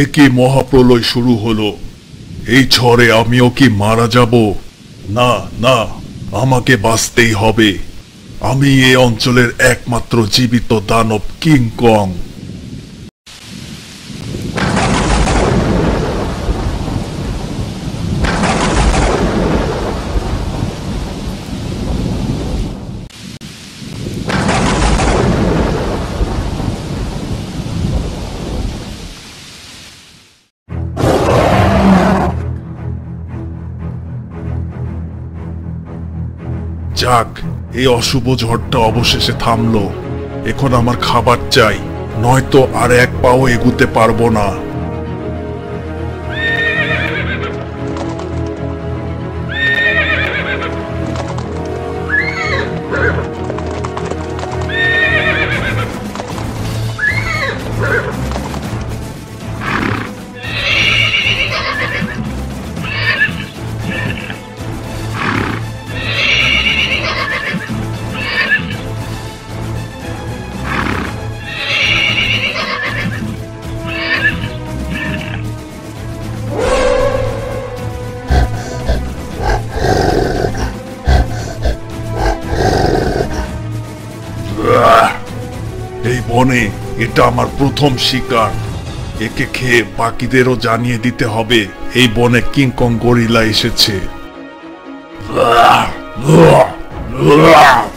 এ কি মহাপ্রলয় শুরু হলো? এই ঝড়ে আমিও কি মারা যাব? না না, আমাকে বাঁচতেই হবে। আমি এ অঞ্চলের একমাত্র জীবিত দানব কিং কং যাক, এই অশুভ ঝড়টা অবশেষে থামলো। এখন আমার খাবার চাই, নয়তো আর এক পাও এগুতে পারব না। বনে, এটা আমার প্রথম শিকার। একে খেয়ে বাকিদেরও জানিয়ে দিতে হবে, এই বনে কিংকং গরিলা এসেছে।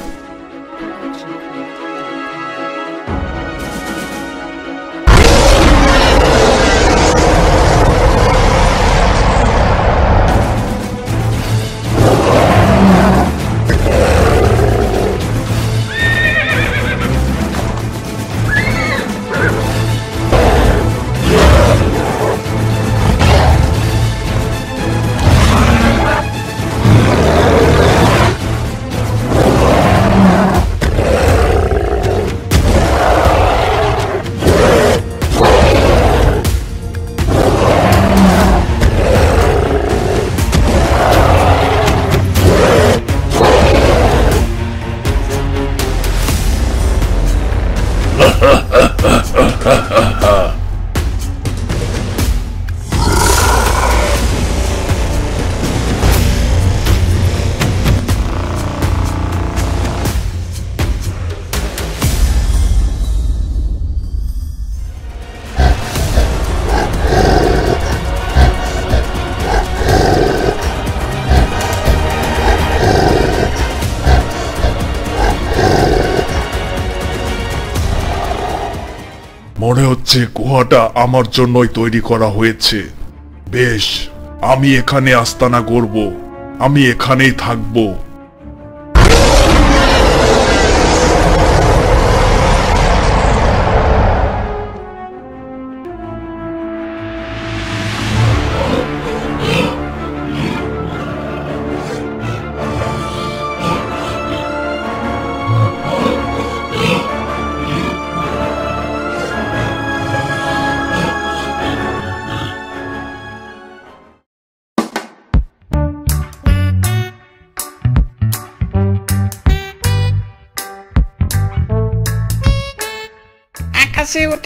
হচ্ছে গুহাটা আমার জন্যই তৈরি করা হয়েছে। বেশ, আমি এখানে আস্তানা করব। আমি এখানেই থাকব।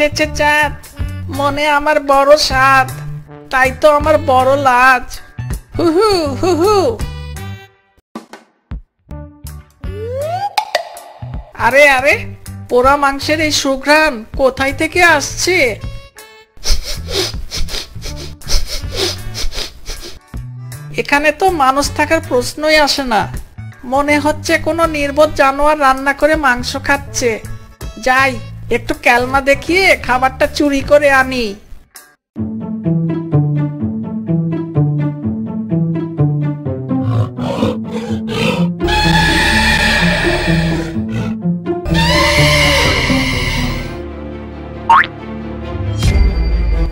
উঠেছে চাঁদ, মনে আমার বড় স্বাদ, তাই তো আমার বড় লাজ। হুহু হুহু। আরে আরে, পোড়া মাংসের এই সুঘ্রাণ কোথায় থেকে আসছে? এখানে তো মানুষ থাকার প্রশ্নই আসে না। মনে হচ্ছে কোনো নির্বোধ জানোয়ার রান্না করে মাংস খাচ্ছে। যাই একটু ক্যালমা দেখিয়ে খাবারটা চুরি করে আনি।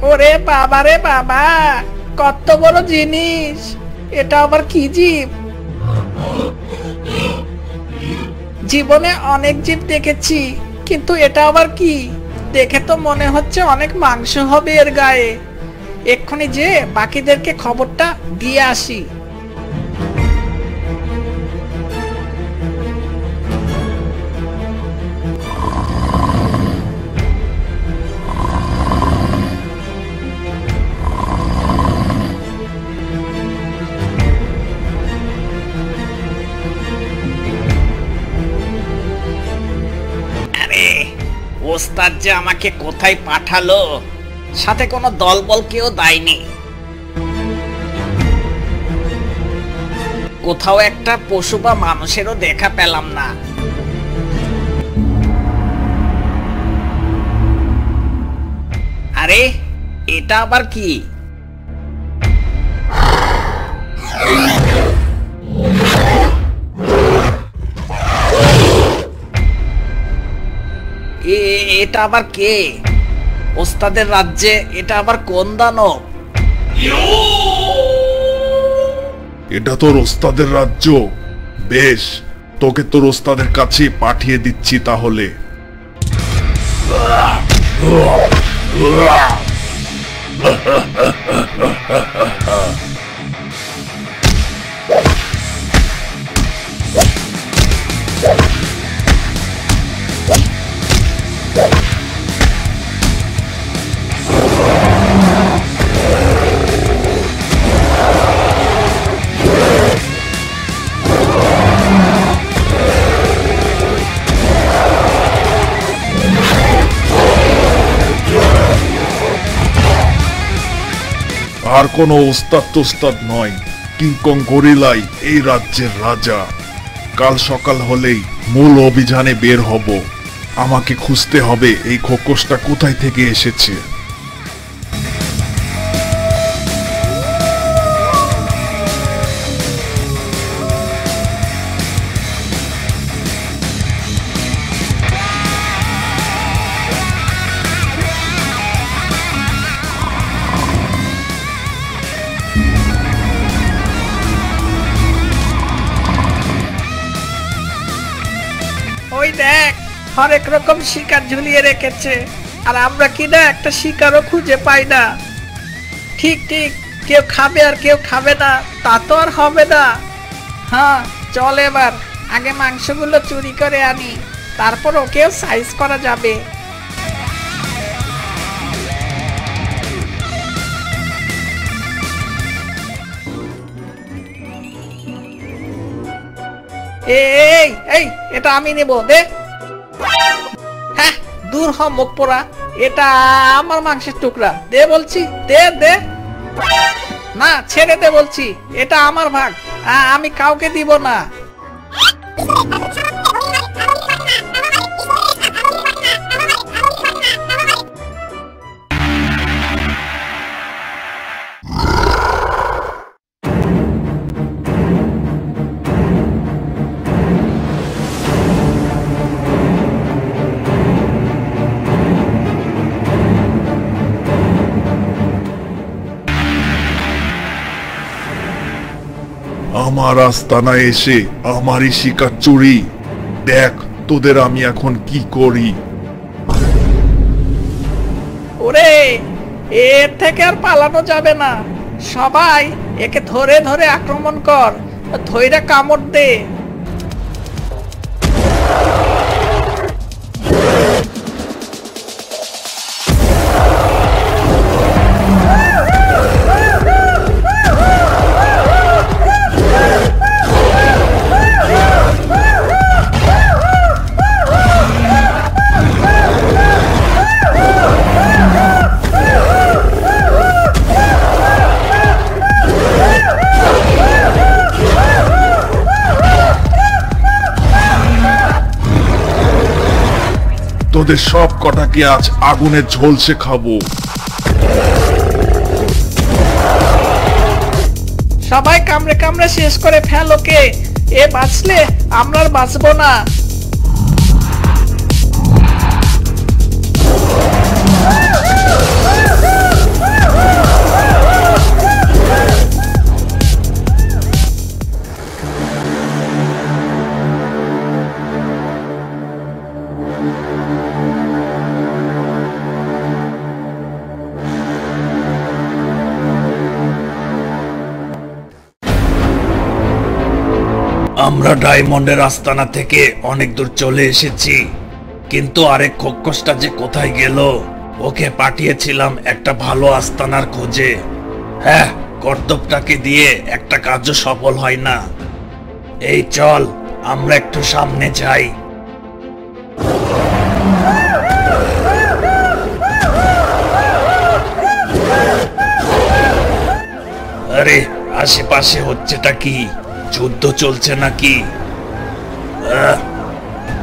ওরে বাবা, রে বাবা, কত বড় জিনিস। এটা আবার কি জীব? জীবনে অনেক জীব দেখেছি। কিন্তু এটা আবার কি? দেখে তো মনে হচ্ছে অনেক মাংস হবে এর গায়ে। এক্ষুনি যে বাকিদেরকে খবরটা দিয়ে আসি। ওস্তাদ যে আমাকে কোথায় পাঠালো, সাথে কোনো দলবল কেউ দেয়নি। কোথাও একটা পশু বা মানুষেরও দেখা পেলাম না। আরে, এটা আবার কি? এটা আবার কে? ওস্তাদের রাজ্যে এটা আবার কোন দানব? এটা তোর ওস্তাদের রাজ্য। বেশ তোকে তোর ওস্তাদের কাছে পাঠিয়ে দিচ্ছি তাহলে। আর কোনো ওস্তাদ তোস্তাদ নয়। কিংকং গরিলাই এই রাজ্যের রাজা। কাল সকাল হলেই মূল অভিযানে বের হব। আমাকে খুঁজতে হবে এই খোকসটা কোথায় থেকে এসেছে। দেখ, হরেক রকম শিকার ঝুলিয়ে রেখেছে। আর আমরা কি না একটা শিকারও খুঁজে পাই না। ঠিক ঠিক, কেউ খাবে আর কেউ খাবে না, তা তো আর হবে না। হ্যাঁ চল এবার, আগে মাংসগুলো চুরি করে আনি, তারপর ওকেও সাইজ করা যাবে। এই এই এটা আমি নেব, দে। হ্যাঁ দূর হ, মুখ পোড়া। এটা আমার মাংসের টুকরা। দে বলছি, দে দে। না, ছেড়ে দে বলছি, এটা আমার ভাগ। আমি কাউকে দিব না। আমার আস্তানায় এসে আমারই শিকার চুরি। দেখ, তোদের আমি এখন কি করি? ওরে, এর থেকে আর পালানো যাবে না। সবাই একে ধরে ধরে আক্রমণ কর ধৈরা কামড় দে। তোদের সব কটাকে আজ আগুনে ঝলসে খাব। সবাই কামড়ে কামড়ে শেষ করে ফেল ওকে। এ বাঁচলে আমরা আর বাঁচবো না। আমরা ডায়মন্ডের আস্তানা থেকে অনেক দূর চলে এসেছি। কিন্তু আরেক খোকসটা যে কোথায় গেল, ওকে পাঠিয়েছিলাম একটা ভালো আস্তানার খোঁজে। হ্যাঁ কর্তব্যটাকে দিয়ে একটা কাজও সফল হয় না। এই চল, আমরা একটু সামনে যাই। আরে, আশেপাশে হচ্ছেটা কি? যুদ্ধ চলছে নাকি?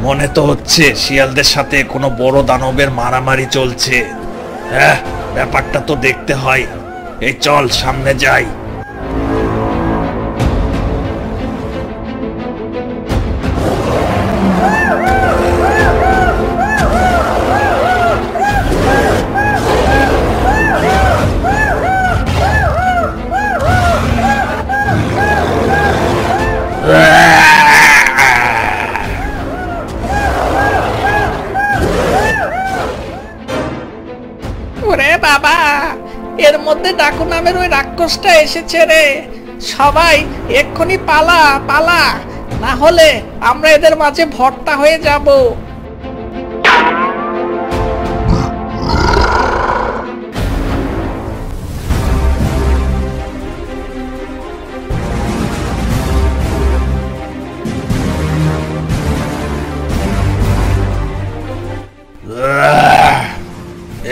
মনে তো হচ্ছে শিয়ালদের সাথে কোনো বড় দানবের মারামারি চলছে। হ্যাঁ ব্যাপারটা তো দেখতে হয়। এই চল, সামনে যাই। ওই রাক্ষসটা এসেছে রে। সবাই, এক্ষুনি পালা পালা। না হলে আমরা এদের মাঝে ভর্তা হয়ে যাব।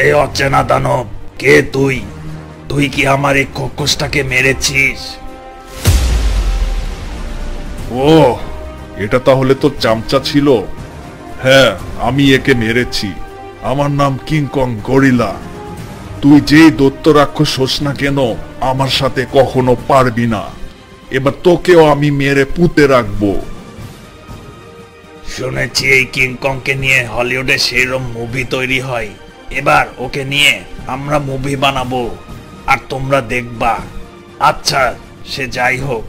এই অচেনা দানব, কে তুই? তুই কি আমার এই খোকসটাকে মেরেছিস? ও এটা তাহলে তোর চামচা ছিল? হ্যাঁ আমি একে মেরেছি। আমার নাম কিংকং গরিলা। তুই যেই দত্ত রাক্ষস হোস না কেন আমার সাথে কখনো পারবি না। এবার তোকেও আমি মেরে পুঁতে রাখব। শুনেছি এই কিংকংকে নিয়ে হলিউডে সেরম মুভি তৈরি হয়। এবার ওকে নিয়ে আমরা মুভি বানাবো। আর তোমরা দেখবা। আচ্ছা সে যাই হোক,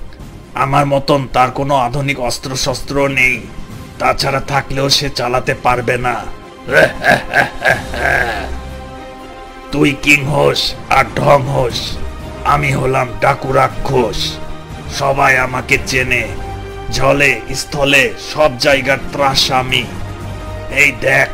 আমার মতন তার কোনো আধুনিক অস্ত্র শস্ত্র নেই। তাছাড়া থাকলেও সে চালাতে পারবে না। তুই কিং হোস আর ঢং হোস, আমি হলাম ডাকু রাক্ষস। সবাই আমাকে চেনে জলে স্থলে, সব জায়গার ত্রাস আমি। এই দেখ।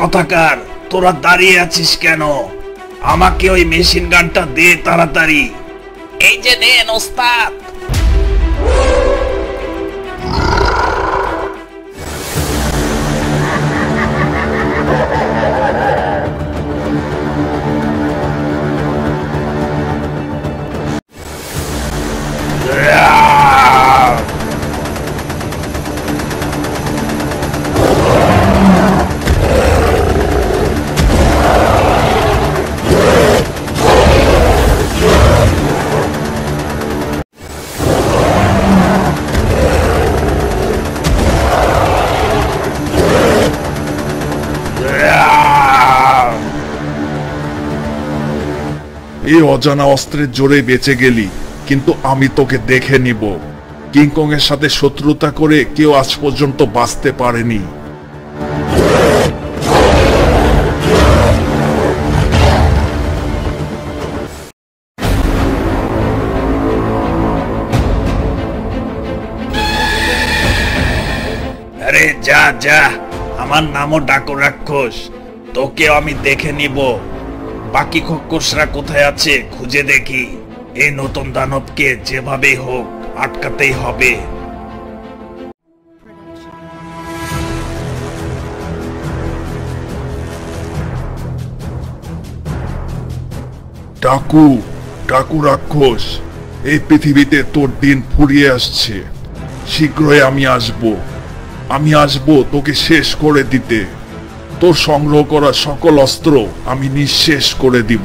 কথাকার, তোরা দাঁড়িয়ে আছিস কেন? আমাকে ওই মেশিন গানটা দে তাড়াতাড়ি। এই যে নেন, ওস্তাদ। এই অজানা অস্ত্রের জোরে বেঁচে গেলি, কিন্তু আমি তোকে দেখে নিব। কিংকং এর সাথে শত্রুতা করে কেউ আজ পর্যন্ত বাঁচতে পারেনি। আরে যা যা। আমার নামও ডাকো, রাক্ষস। তোকেও আমি দেখে নিব। বাকি খোকসরা কোথায় আছে খুঁজে দেখি। এই নতুন দানবকে যেভাবেই হোক আটকাতেই হবে। ডাকু ডাকু রাক্ষস, এই পৃথিবীতে তোর দিন ফুরিয়ে আসছে। শীঘ্রই আমি আসব। আমি আসব তোকে শেষ করে দিতে। তোর সংগ্রহ করা সকল অস্ত্র আমি নিঃশেষ করে দিব।